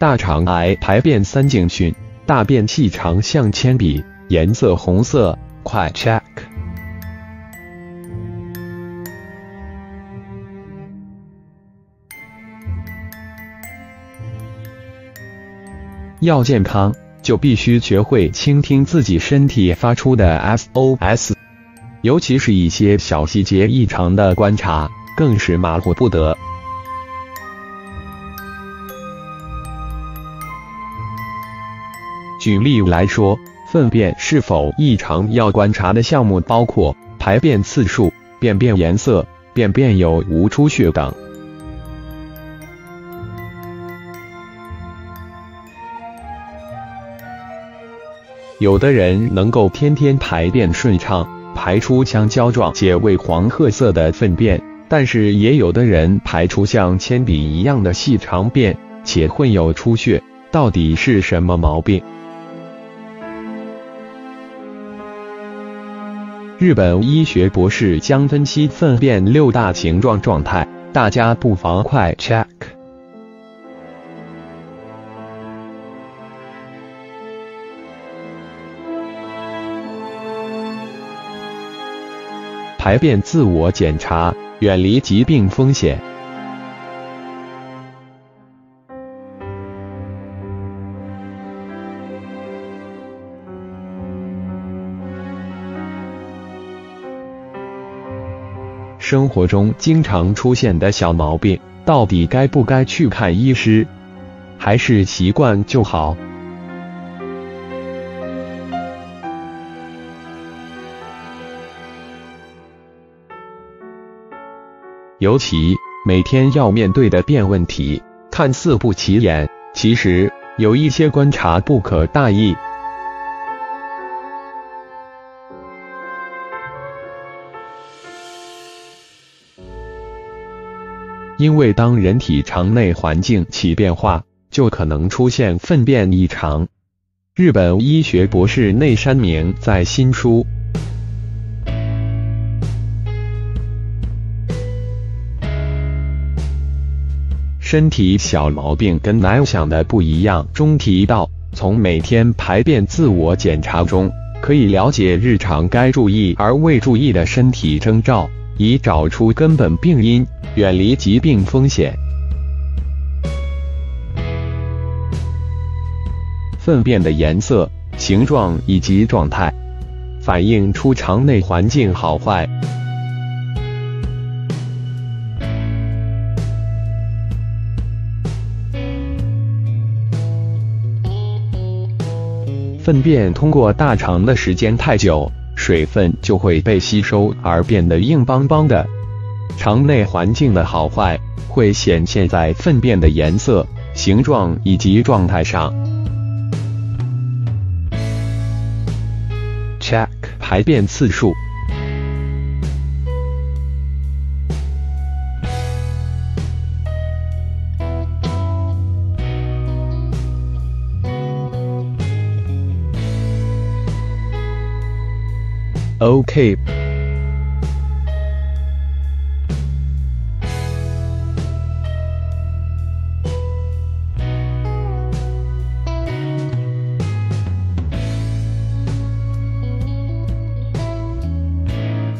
大肠癌排便三警讯，大便细长像铅笔，颜色红色，快 check。要健康，就必须学会倾听自己身体发出的 SOS，尤其是一些小细节异常的观察，更是马虎不得。举例来说，粪便是否异常要观察的项目包括排便次数、便便颜色、便便有无出血等。有的人能够天天排便顺畅，排出像胶状且为黄褐色的粪便，但是也有的人排出像铅笔一样的细长便，且混有出血，到底是什么毛病？日本医学博士将分析粪便六大形状状态，大家不妨快 check。排便自我检查，远离疾病风险。生活中经常出现的小毛病，到底该不该去看医师，还是习惯就好？尤其每天要面对的便问题，看似不起眼，其实有一些观察不可大意。因为当人体肠内环境起变化，就可能出现粪便异常。日本医学博士内山明在新书。身体小毛病跟哪有想的不一样？中提到，从每天排便自我检查中，可以了解日常该注意而未注意的身体征兆，以找出根本病因，远离疾病风险。粪便的颜色、形状以及状态，反映出肠内环境好坏。粪便通过大肠的时间太久，水分就会被吸收而变得硬邦邦的。肠内环境的好坏会显现在粪便的颜色、形状以及状态上。Check 排便次数。OK。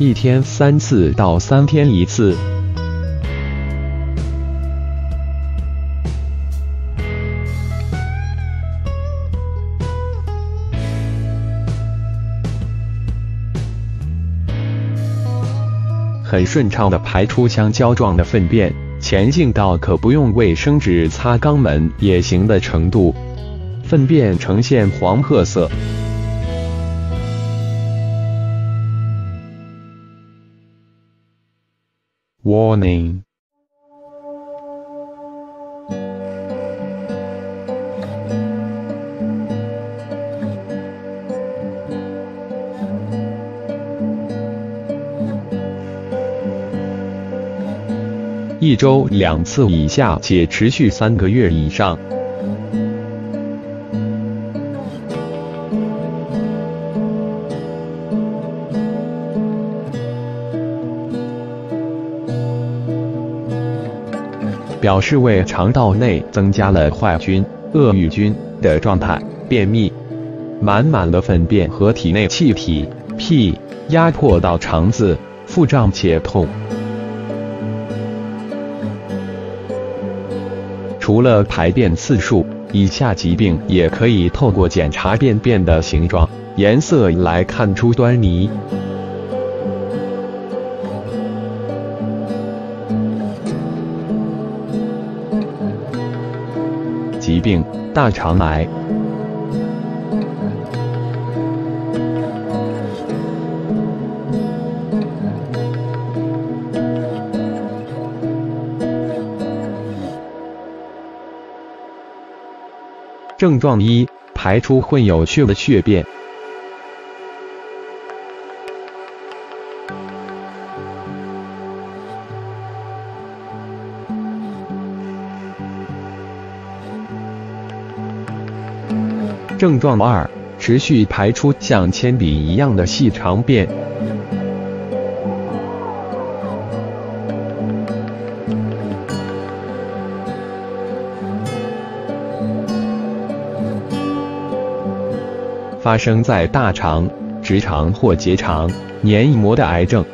一天三次到三天一次。很顺畅的排出像胶状的粪便，前进到可不用卫生纸擦肛门也行的程度，粪便呈现黄褐色。Warning。一周两次以下，且持续三个月以上。表示为肠道内增加了坏菌，恶欲菌的状态，便秘。满满的粪便和体内气体、屁压迫到肠子，腹胀且痛。除了排便次数，以下疾病也可以透过检查便便的形状、颜色来看出端倪。疾病：大肠癌。症状一：排出混有血的血便。症状二：持续排出像铅笔一样的细长便。发生在大肠、直肠或结肠黏膜的癌症，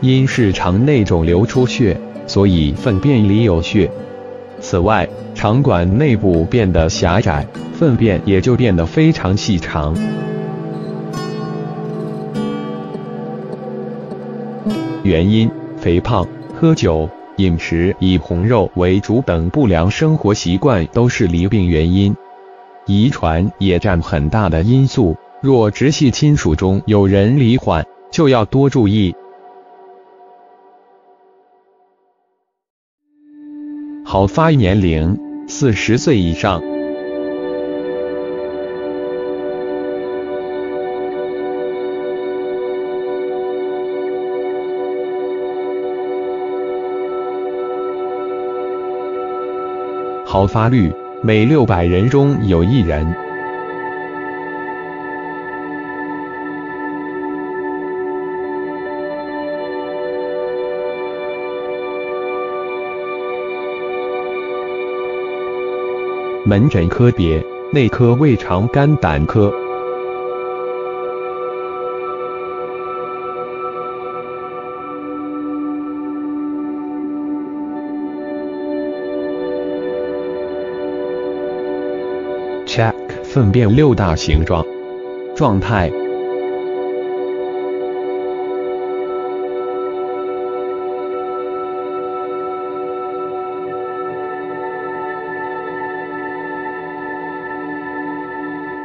因是肠内肿瘤出血，所以粪便里有血。此外，肠管内部变得狭窄，粪便也就变得非常细长。原因：肥胖、喝酒、饮食以红肉为主等不良生活习惯都是离病原因。遗传也占很大的因素，若直系亲属中有人罹患，就要多注意。好发年龄四十岁以上。好发率。每六百人中有一人。门诊科别：内科、胃肠肝胆科。Check 粪便六大形状、状态。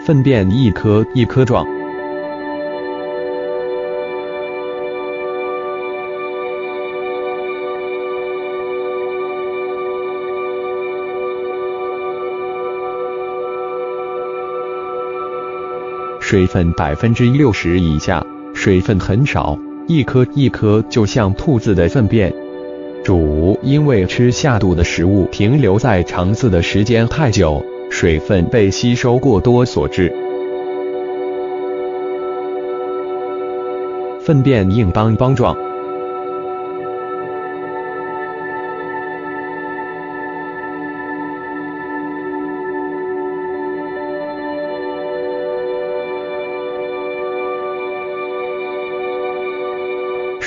粪便一颗一颗状。水分百分之六十以下，水分很少，一颗一颗就像兔子的粪便。主因为吃下肚的食物停留在肠子的时间太久，水分被吸收过多所致。粪便硬邦邦状。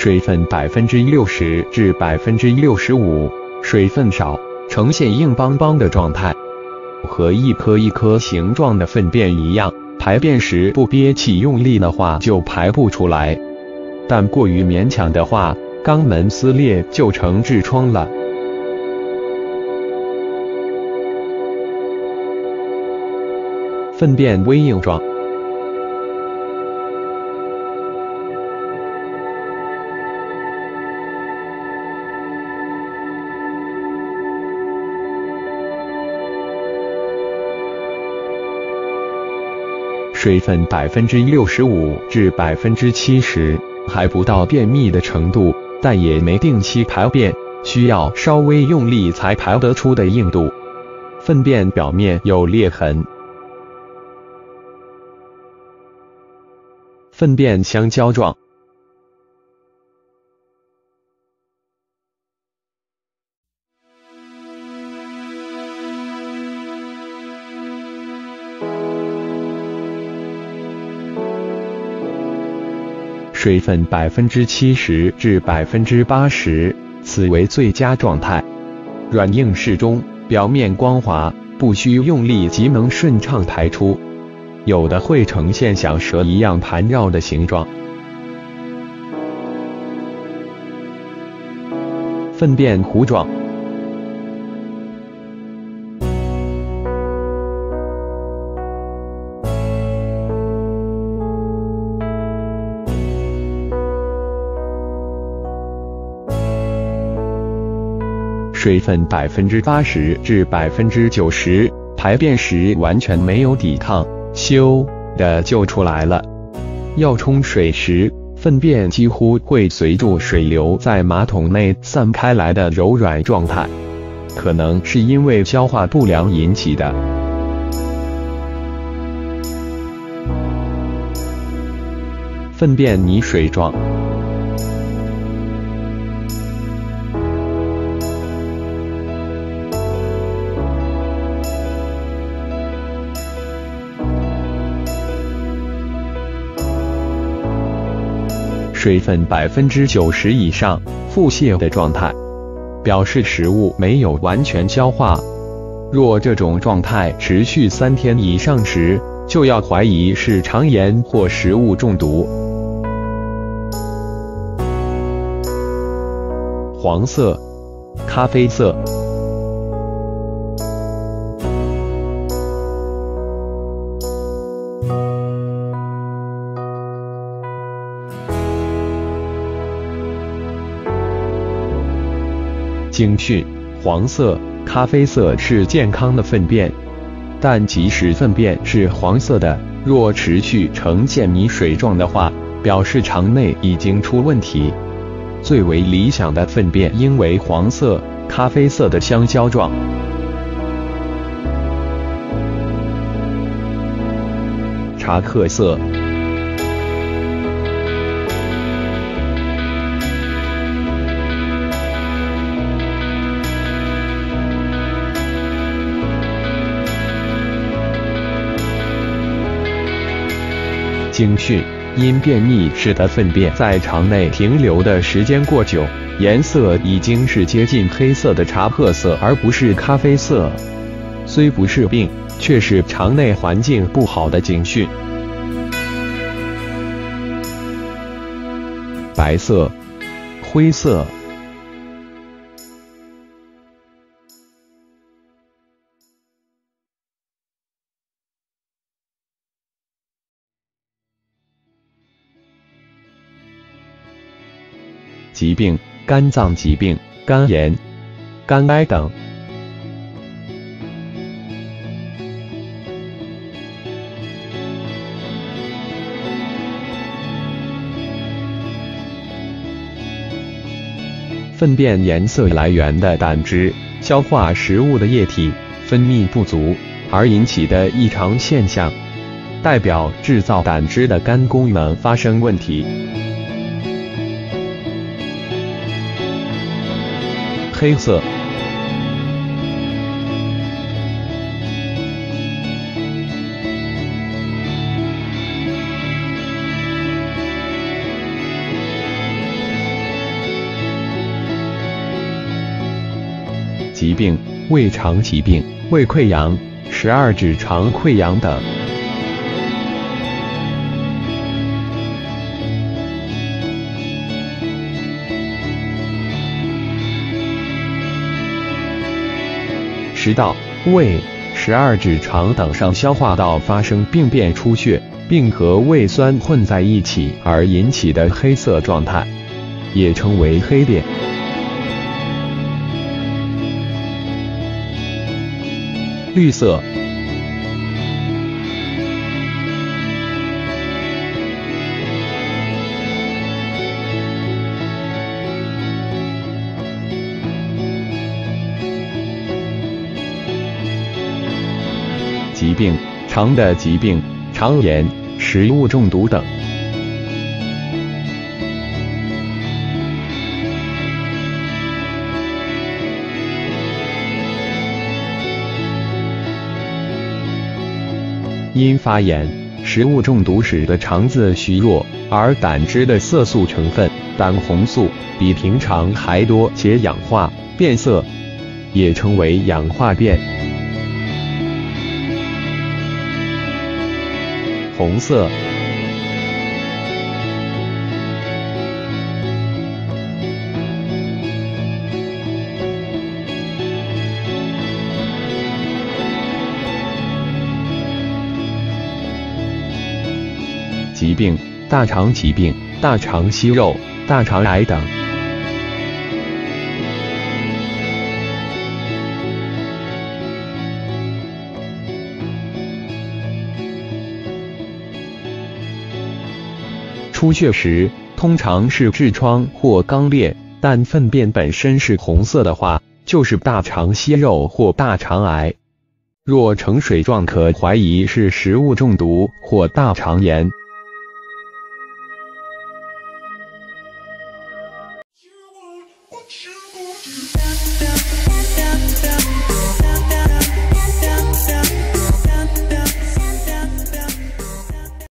水分百分之六十至百分之六十五，水分少，呈现硬邦邦的状态，和一颗一颗形状的粪便一样。排便时不憋气用力的话就排不出来，但过于勉强的话，肛门撕裂就成痔疮了。粪便微硬状。水分百分之六十五至百分之七十，还不到便秘的程度，但也没定期排便，需要稍微用力才排得出的硬度。粪便表面有裂痕。粪便香蕉状。水分百分之七十至百分之八十，此为最佳状态。软硬适中，表面光滑，不需用力即能顺畅排出。有的会呈现像蛇一样盘绕的形状。粪便糊状。水分百分之八十至百分之九十，排便时完全没有抵抗，咻的就出来了。要冲水时，粪便几乎会随住水流在马桶内散开来的柔软状态，可能是因为消化不良引起的。粪便泥水状。水分百分之九十以上，腹泻的状态，表示食物没有完全消化。若这种状态持续三天以上时，就要怀疑是肠炎或食物中毒。黄色、咖啡色。警讯：黄色、咖啡色是健康的粪便，但即使粪便是黄色的，若持续呈现泥水状的话，表示肠内已经出问题。最为理想的粪便应为黄色、咖啡色的香蕉状。茶褐色。警讯：因便秘使得粪便在肠内停留的时间过久，颜色已经是接近黑色的茶褐色，而不是咖啡色。虽不是病，却是肠内环境不好的警讯。白色、灰色。疾病、肝脏疾病、肝炎、肝癌等。粪便颜色来源的胆汁，消化食物的液体分泌不足而引起的异常现象，代表制造胆汁的肝功能发生问题。黑色。疾病：胃肠疾病、胃溃疡、十二指肠溃疡等。食道、胃、十二指肠等上消化道发生病变出血，并和胃酸混在一起而引起的黑色状态，也称为黑便。绿色。病、肠的疾病、肠炎、食物中毒等。因发炎、食物中毒使得肠子虚弱，而胆汁的色素成分胆红素比平常还多，且氧化变色，也称为氧化变。红色。疾病、大肠疾病、大肠息肉、大肠癌等。出血时通常是痔疮或肛裂，但粪便本身是红色的话，就是大肠息肉或大肠癌。若呈水状，可怀疑是食物中毒或大肠炎。